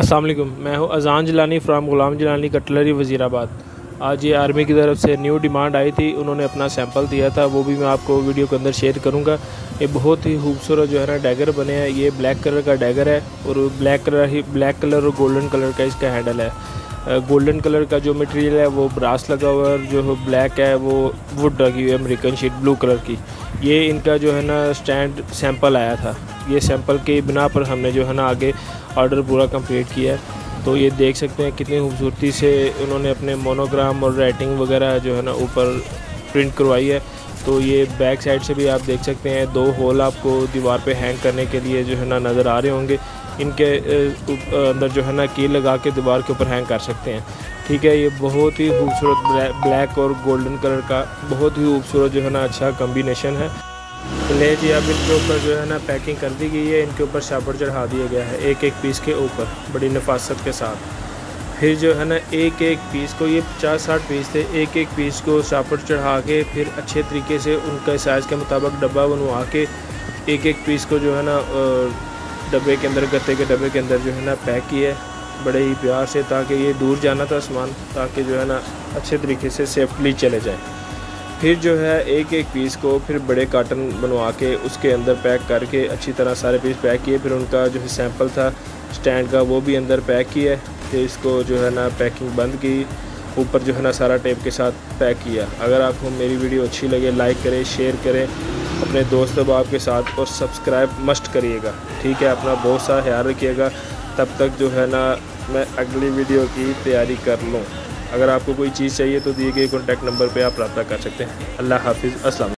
असलम मैं हूँ Azan Jalani from Ghulam जलानी cutlery, Wazirabad. आज ये आर्मी की तरफ़ से न्यू डिमांड आई थी, उन्होंने अपना सैंपल दिया था, वो भी मैं आपको वीडियो के अंदर शेयर करूँगा। ये बहुत ही खूबसूरत जो है ना डैगर बने हैं, ये ब्लैक कलर का डैगर है, और ब्लैक कलर ही, ब्लैक कलर और गोल्डन कलर का इसका हैंडल है। गोल्डन कलर का जो मटेरियल है, वो ब्रास लगा हुआ है, और जो ब्लैक है, वो वुड लगी हुई है, अमेरिकन शीट ब्लू कलर की। ये इनका जो है ना स्टैंड सैंपल आया था। ये सैंपल के बिना पर हमने जो है ना आगे ऑर्डर पूरा कंप्लीट किया है। तो ये देख सकते हैं कितनी खूबसूरती से उन्होंने अपने मोनोग्राम और राइटिंग वगैरह जो है ना ऊपर प्रिंट करवाई है। तो ये बैक साइड से भी आप देख सकते हैं, दो होल आपको दीवार पे हैंग करने के लिए जो है ना नज़र आ रहे होंगे। इनके अंदर जो है ना की लगा के दीवार के ऊपर हैंग कर सकते हैं। ठीक है, ये बहुत ही खूबसूरत ब्लैक और गोल्डन कलर का बहुत ही खूबसूरत जो है ना अच्छा कम्बिनेशन है। ले जी अब इनके ऊपर जो है ना पैकिंग कर दी गई है। इनके ऊपर शापर चढ़ा दिया गया है एक एक पीस के ऊपर, बड़ी नफासत के साथ। फिर जो है ना एक एक पीस को, ये पचास साठ पीस थे, एक एक पीस को शापर चढ़ा के फिर अच्छे तरीके से उनका साइज़ के मुताबिक डब्बा बनवा के एक एक पीस को जो है ना डब्बे के अंदर, गत्ते के डब्बे के अंदर जो है ना पैक किया बड़े ही प्यार से, ताकि ये दूर जाना था सामान, ताकि जो है ना अच्छे तरीके से सेफ्टली चले जाए। फिर जो है एक एक पीस को फिर बड़े कार्टन बनवा के उसके अंदर पैक करके अच्छी तरह सारे पीस पैक किए। फिर उनका जो है सैंपल था स्टैंड का, वो भी अंदर पैक किया फिर इसको जो है ना पैकिंग बंद की, ऊपर जो है ना सारा टेप के साथ पैक किया। अगर आपको मेरी वीडियो अच्छी लगे लाइक करें शेयर करें, अपने दोस्त बाब के साथ और सब्सक्राइब मस्ट करिएगा। ठीक है, अपना बहुत सा ख्याल रखिएगा। तब तक जो है ना मैं अगली वीडियो की तैयारी कर लूँ। अगर आपको कोई चीज़ चाहिए तो दिए गए कॉन्टैक्ट नंबर पर आप रब्ता कर सकते हैं। अल्लाह हाफिज़, अस्सलाम।